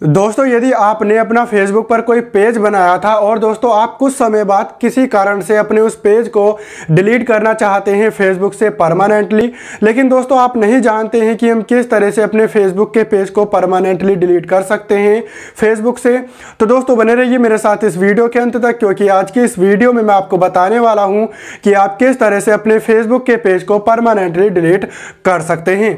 दोस्तों, यदि आपने अपना फेसबुक पर कोई पेज बनाया था और दोस्तों, आप कुछ समय बाद किसी कारण से अपने उस पेज को डिलीट करना चाहते हैं फेसबुक से परमानेंटली लेकिन दोस्तों, आप नहीं जानते हैं कि हम किस तरह से अपने फेसबुक के पेज को परमानेंटली डिलीट कर सकते हैं फेसबुक से तो दोस्तों, बने रहिए मेरे साथ इस वीडियो के अंत तक, क्योंकि आज की इस वीडियो में मैं आपको बताने वाला हूँ कि आप किस तरह से अपने फेसबुक के पेज को परमानेंटली डिलीट कर सकते हैं।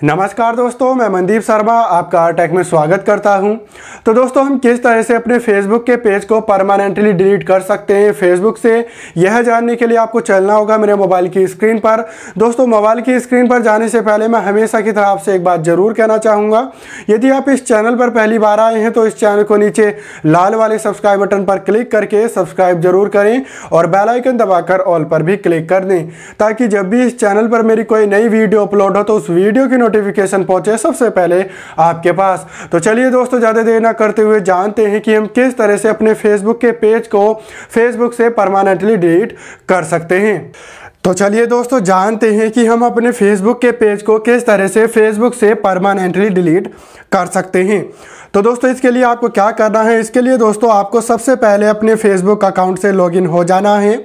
नमस्कार दोस्तों, मैं मनदीप शर्मा, आपका टेक में स्वागत करता हूँ। तो दोस्तों, हम किस तरह से अपने फेसबुक के पेज को परमानेंटली डिलीट कर सकते हैं? फेसबुक से यह जानने के लिए आपको चलना होगा मेरे मोबाइल की स्क्रीन पर। दोस्तों मोबाइल की स्क्रीन पर जाने से पहले मैं हमेशा की तरह आपसे एक बात ज़रूर कहना चाहूँगा। यदि आप इस चैनल पर पहली बार आए हैं तो इस चैनल को नीचे लाल वाले सब्सक्राइब बटन पर क्लिक करके सब्सक्राइब ज़रूर करें और बेलाइकन दबाकर ऑल पर भी क्लिक कर दें, ताकि जब भी इस चैनल पर मेरी कोई नई वीडियो अपलोड हो तो उस वीडियो की नोटिफिकेशन पहुँचे सबसे पहले आपके पास। तो चलिए दोस्तों, ज़्यादा देर ना करते हुए जानते हैं कि हम किस तरह से अपने फेसबुक के पेज को फेसबुक से परमानेंटली डिलीट कर सकते हैं। तो चलिए दोस्तों, जानते हैं कि हम अपने फेसबुक के पेज को किस तरह से फेसबुक से परमानेंटली डिलीट कर सकते हैं। तो दोस्तों, इसके लिए आपको क्या करना है? इसके लिए दोस्तों, आपको सबसे पहले अपने फेसबुक अकाउंट से लॉगिन हो जाना है।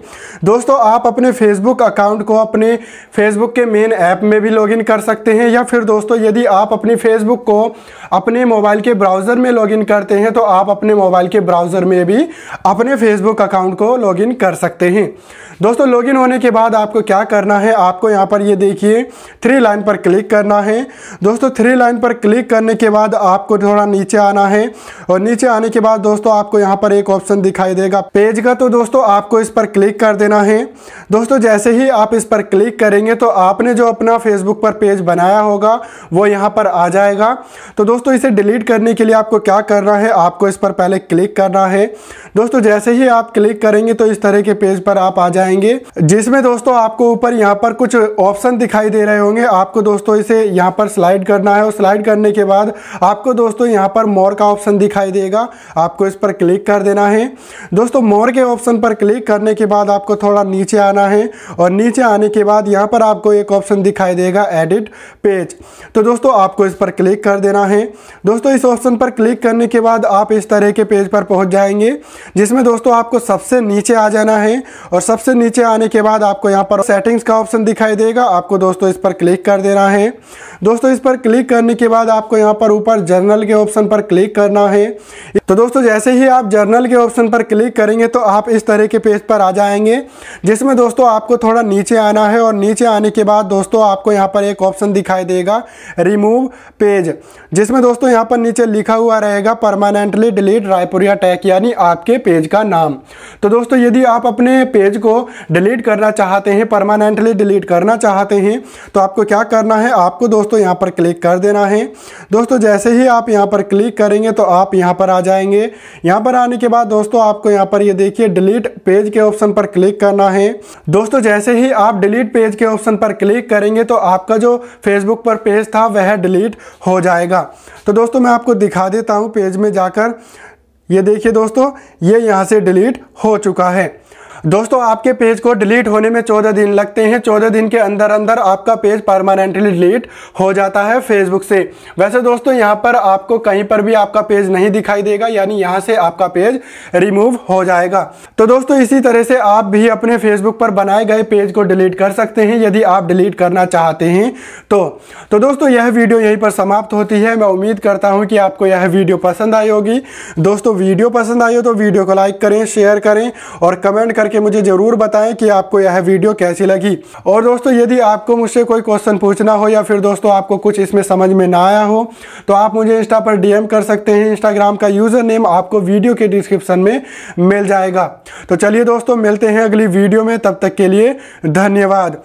दोस्तों, आप अपने फेसबुक अकाउंट को अपने फेसबुक के मेन ऐप में भी लॉगिन कर सकते हैं या फिर दोस्तों, यदि आप अपने फेसबुक को अपने मोबाइल के ब्राउज़र में लॉगिन करते हैं तो आप अपने मोबाइल के ब्राउज़र में भी अपने फेसबुक अकाउंट को लॉगिन कर सकते हैं। दोस्तों लॉगिन होने के बाद आपको क्या करना है? आपको यहाँ पर ये देखिए थ्री लाइन पर क्लिक करना है। दोस्तों थ्री लाइन पर क्लिक करने के बाद आपको थोड़ा नीचे आना है। और नीचे आने के बाद दोस्तों आपको यहाँ पर एक ऑप्शन दिखाई देगा पेज का। तो दोस्तों आपको इस पर क्लिक कर देना है। दोस्तों जैसे ही आप इस पर क्लिक करेंगे तो आपने जो अपना फेसबुक पर पेज बनाया होगा, वो यहाँ पर आ जाएगा। तो दोस्तों इसे डिलीट करने के लिए आपको क्या करना है, आपको इस पर पहले क्लिक करना है। दोस्तों जैसे ही आप क्लिक करेंगे तो इस तरह के पेज पर आप आ जाएँगे, जिसमें दोस्तों आपको ऊपर यहाँ पर कुछ ऑप्शन दिखाई दे रहे होंगे। आपको दोस्तों इसे यहाँ पर स्लाइड करना है और स्लाइड करने के बाद आपको दोस्तों यहाँ पर मोर का ऑप्शन दिखाई देगा। आपको इस पर क्लिक कर देना है। दोस्तों, मोर के ऑप्शन पर क्लिक करने के बाद आपको थोड़ा नीचे आना है और नीचे आने के बाद यहाँ पर आपको एक ऑप्शन दिखाई देगा, एडिट पेज। तो दोस्तों, आपको इस पर क्लिक कर देना है। दोस्तों, इस ऑप्शन पर क्लिक करने के बाद आप इस तरह के पेज पर पहुँच जाएँगे, जिसमें दोस्तों आपको सबसे नीचे आ जाना है और सबसे नीचे आने के बाद आपको यहाँ पर सेटिंग्स का ऑप्शन दिखाई देगा। आपको दोस्तों इस पर क्लिक कर देना है। दोस्तों, इस पर क्लिक करने के बाद आपको यहाँ पर ऊपर जर्नल के ऑप्शन पर क्लिक करना है। तो दोस्तों, जैसे ही आप जर्नल के ऑप्शन पर क्लिक करेंगे तो आप इस तरह के पेज पर आ जाएँगे, जिसमें दोस्तों आपको थोड़ा नीचे आना है और नीचे आने के बाद दोस्तों आपको यहाँ पर एक ऑप्शन दिखाई देगा रिमूव पेज जिसमें दोस्तों यहाँ पर नीचे लिखा हुआ रहेगा परमानेंटली डिलीट रायपुरिया टैक यानी आपके पेज का नाम। तो दोस्तों, यदि आप अपने पेज को डिलीट करना चाहते हैं परमानेंटली डिलीट करना चाहते हैं तो आपको क्या करना है? आपको दोस्तों यहाँ पर क्लिक कर देना है। दोस्तों जैसे ही आप यहाँ पर क्लिक करेंगे तो आप यहाँ पर आ जाएँगे। यहाँ पर आने के बाद दोस्तों आपको यहाँ पर ये देखिए डिलीट पेज के ऑप्शन पर क्लिक करना है। दोस्तों जैसे ही आप डिलीट पेज के ऑप्शन पर क्लिक करेंगे तो आपका जो फेसबुक पर पेज था वह डिलीट हो जाएगा। तो दोस्तों मैं आपको दिखा देता हूँ पेज में जाकर। ये देखिए दोस्तों, ये यहाँ से डिलीट हो चुका है। दोस्तों, आपके पेज को डिलीट होने में चौदह दिन लगते हैं। चौदह दिन के अंदर अंदर आपका पेज परमानेंटली डिलीट हो जाता है फेसबुक से। वैसे दोस्तों, यहाँ पर आपको कहीं पर भी आपका पेज नहीं दिखाई देगा, यानी यहाँ से आपका पेज रिमूव हो जाएगा। तो दोस्तों, इसी तरह से आप भी अपने फेसबुक पर बनाए गए पेज को डिलीट कर सकते हैं, यदि आप डिलीट करना चाहते हैं तो। तो दोस्तों, यह वीडियो यहीं पर समाप्त होती है। मैं उम्मीद करता हूँ कि आपको यह वीडियो पसंद आई होगी। दोस्तों, वीडियो पसंद आई हो तो वीडियो को लाइक करें शेयर करें और कमेंट करके करके मुझे ज़रूर बताएँ कि आपको यह वीडियो कैसी लगी। और दोस्तों, यदि आपको मुझसे कोई क्वेश्चन पूछना हो या फिर दोस्तों आपको कुछ इसमें समझ में ना आया हो तो आप मुझे इंस्टा पर डीएम कर सकते हैं। इंस्टाग्राम का यूज़र नेम आपको वीडियो के डिस्क्रिप्शन में मिल जाएगा। तो चलिए दोस्तों, मिलते हैं अगली वीडियो में। तब तक के लिए धन्यवाद।